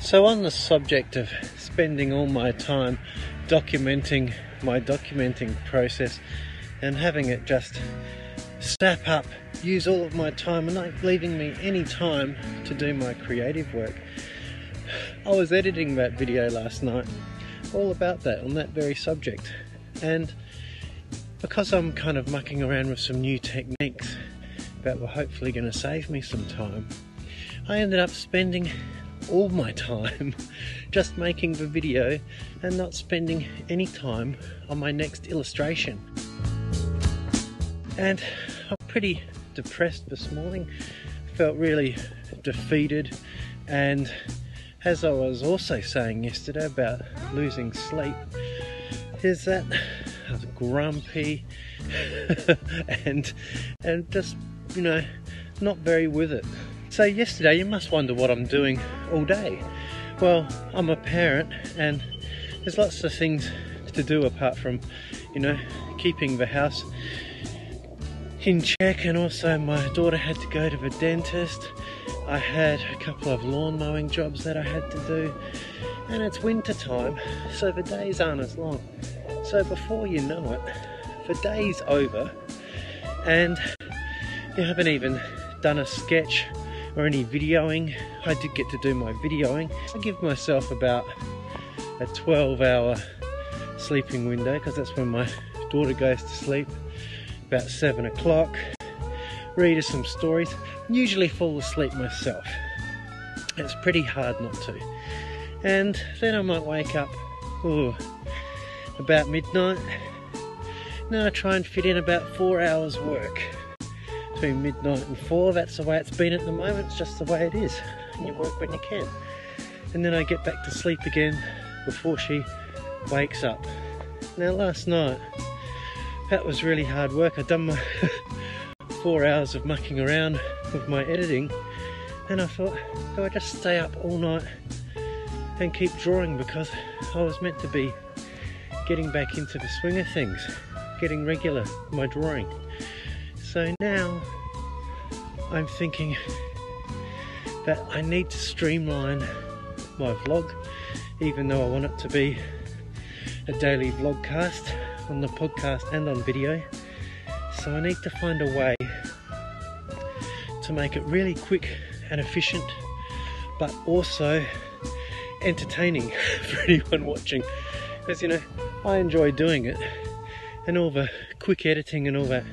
So, on the subject of spending all my time documenting my documenting process and having it just snap up, use all of my time and not leaving me any time to do my creative work. I was editing that video last night, all about that, on that very subject. And because I'm kind of mucking around with some new techniques that were hopefully going to save me some time, I ended up spending all my time just making the video and not spending any time on my next illustration. And I'm pretty depressed this morning, felt really defeated, and as I was also saying yesterday about losing sleep, is that Grumpy and and just you know not very with it. So, yesterday, you must wonder what I'm doing all day. Well, I'm a parent, and there's lots of things to do apart from, you know, keeping the house in check. And also, my daughter had to go to the dentist. I had a couple of lawn mowing jobs that I had to do, and it's winter time, so the days aren't as long. So, before you know it, the day's over, and you haven't even done a sketch or any videoing. I did get to do my videoing. I give myself about a 12 hour sleeping window because that's when my daughter goes to sleep about 7 o'clock. Read her some stories. Usually fall asleep myself. It's pretty hard not to. And then I might wake up ooh, about midnight. Now I try and fit in about four hours work between midnight and four. That's the way it's been at the moment. It's just the way it is. You work when you can. And then I get back to sleep again before she wakes up. Now, last night, that was really hard work. I'd done my four hours of mucking around with my editing, and I thought, do I just stay up all night and keep drawing because I was meant to be getting back into the swing of things, getting regular my drawing. So now I'm thinking that I need to streamline my vlog, even though I want it to be a daily vlogcast on the podcast and on video. So I need to find a way to make it really quick and efficient, but also entertaining for anyone watching. Because you know, I enjoy doing it, and all the quick editing and all that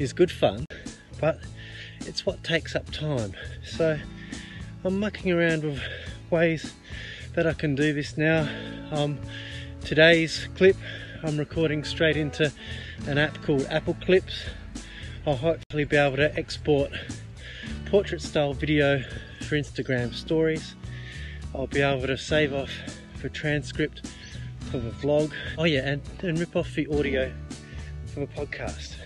is good fun, but it's what takes up time. So I'm mucking around with ways that I can do this now. Um, today's clip I'm recording straight into an app called Apple Clips. I'll hopefully be able to export portrait style video for Instagram stories. I'll be able to save off for transcript for the vlog. Oh yeah, and, and rip off the audio for the podcast.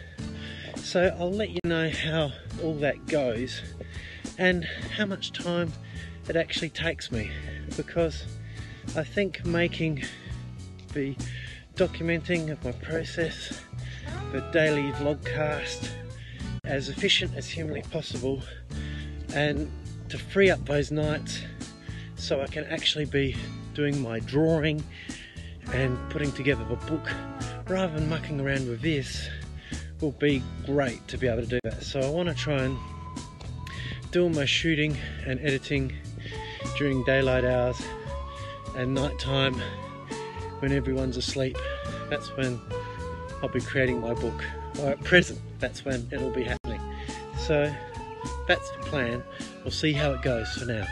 So I'll let you know how all that goes and how much time it actually takes me because I think making the documenting of my process, the daily vlogcast as efficient as humanly possible and to free up those nights so I can actually be doing my drawing and putting together the book rather than mucking around with this will be great to be able to do that. So I want to try and do all my shooting and editing during daylight hours and nighttime when everyone's asleep. That's when I'll be creating my book. Or at present, that's when it'll be happening. So that's the plan. We'll see how it goes for now.